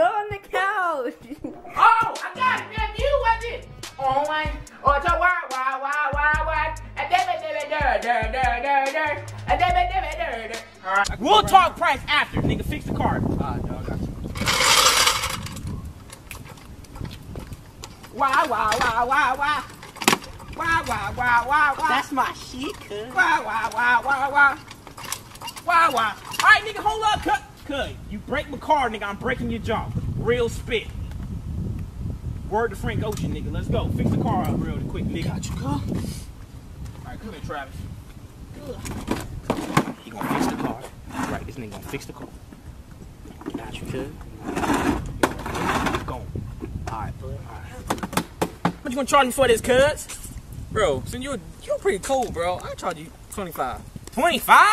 Go on the couch. Oh, I got it, nephew, what's it? Oh, oh. All right. We'll talk price after, nigga. Fix the car. Wah, wah, wah, wah, wah. Wah, wah, wah, wah, wah. That's my shit, cuz. Wah, wah, wah, wah, wah. Wah, wah. All right, nigga, hold up, cut. You break my car, nigga, I'm breaking your jaw. Real spit. Word to Frank Ocean, nigga. Let's go. Fix the car up real quick, nigga. Got you, All right, come here, Travis. He gonna fix the car. Right, this nigga gonna fix the car. Got you, cuz. Go. All right, bud. All right. What you gonna charge me for this, cuz? Bro, since you're you're pretty cool, bro. I charge you 25. 25?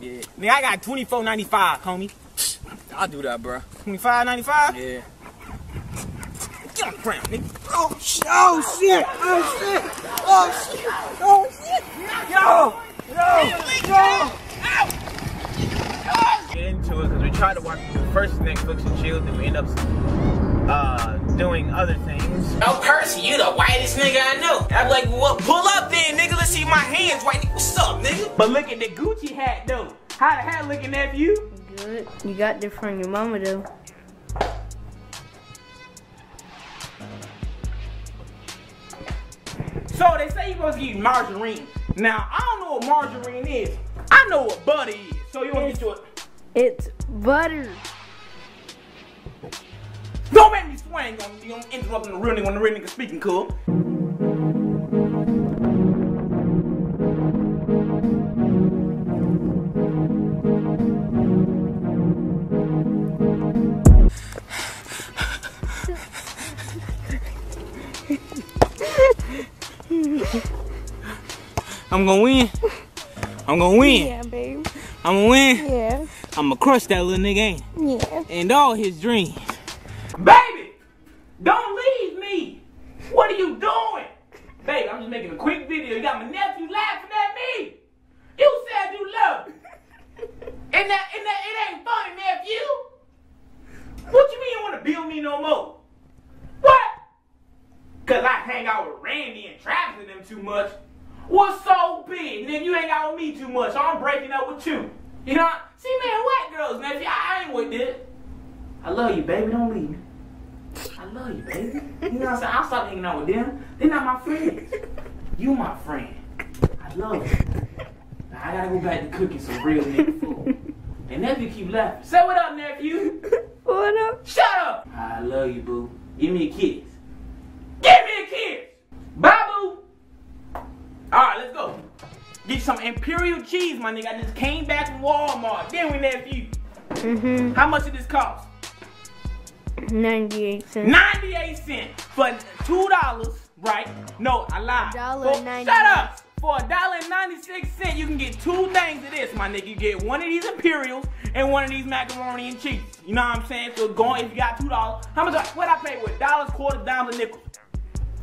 Yeah, Nigga, I got 24.95, homie. I'll do that, bro. 25.95? Yeah. Get on the ground, nigga. Oh shit! Oh shit! Oh shit! Oh shit! Oh shit! Yo! Yo! Get into it because we tried to watch the first Netflix and chill, then we end up uh, doing other things. Oh, Percy, you the whitest nigga I know. I'm like, well, pull up then, nigga. Let's see my hands white. What's up, nigga? But look at the Gucci hat, though. How the hat looking at you? Good. You got this from your mama, though. So they say you're supposed to get margarine. Now, I don't know what margarine is. I know what butter is. So you want to get you a... It's butter. Don't make me swing on you. Interrupting the real nigga when the real nigga speaking, cool. I'm gonna win. I'm gonna win. Yeah, babe. I'm gonna win. Yeah. I'm gonna crush that little nigga, ain't Yeah. and all his dreams. Baby, don't leave me. What are you doing? Baby, I'm just making a quick video. You got my nephew laughing at me. You said you love me. And that, and that, it ain't funny, nephew. What you mean you want to build me no more? What? Cause I hang out with Randy and Travis and them too much. What's so big? Nigga, you ain't out with me too much, so I'm breaking up with you. You know? See, man, white girls, nephew, I ain't with this. I love you, baby. Don't leave me. I love you, baby. You know what I'm saying? I'll stop hanging out with them. They're not my friends. You my friend. I love you. Now I gotta go back to cooking some real nigga food. And nephew keep laughing. Say what up, nephew. What up? Shut up. I love you, boo. Give me a kiss. Give me a kiss. Bye, boo. All right, let's go. Get some imperial cheese, my nigga. I just came back from Walmart. Then we nephew. Mm-hmm. How much did this cost? 98 cents. 98 cents for two dollars, right? No, I lied. dollar Shut up. For a dollar and 96 cents, you can get two things of this, my nigga. You get one of these Imperials and one of these macaroni and cheese. You know what I'm saying? So going, if you got two dollars, how much? What I pay with? Dollars, quarters, dimes, and nickels.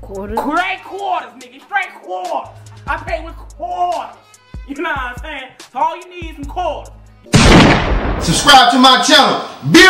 Quarter. Straight quarters, nigga. Straight quarters. I pay with quarters. You know what I'm saying? So all you need is some quarters. Subscribe to my channel. Be